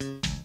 you